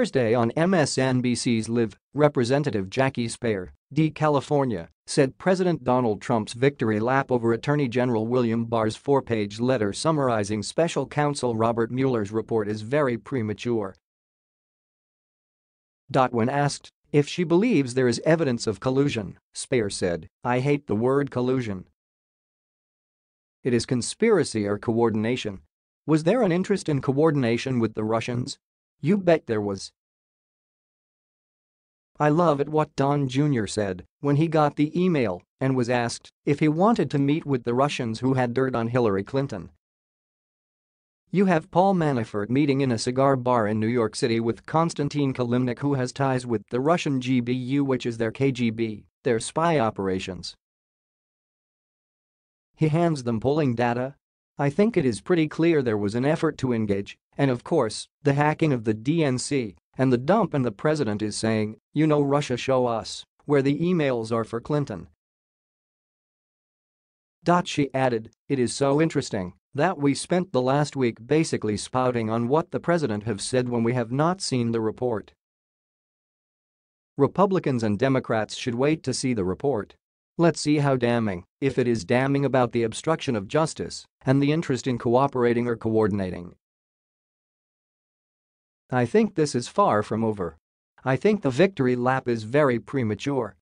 Thursday on MSNBC's Live, Representative Jackie Speier, D. California, said President Donald Trump's victory lap over Attorney General William Barr's four-page letter summarizing special counsel Robert Mueller's report is very premature. When asked if she believes there is evidence of collusion, Speier said, I hate the word collusion. It is conspiracy or coordination. Was there an interest in coordination with the Russians? You bet there was. I love it what Don Jr. said when he got the email and was asked if he wanted to meet with the Russians who had dirt on Hillary Clinton. You have Paul Manafort meeting in a cigar bar in New York City with Konstantin Kilimnik who has ties with the Russian GRU which is their KGB, their spy operations. He hands them polling data. I think it is pretty clear there was an effort to engage, and of course, the hacking of the DNC and the dump and the president is saying, you know Russia show us where the emails are for Clinton. She added, it is so interesting that we spent the last week basically spouting on what the president have said when we have not seen the report. Republicans and Democrats should wait to see the report. Let's see how damning, if it is damning about the obstruction of justice and the interest in cooperating or coordinating. I think this is far from over. I think the victory lap is very premature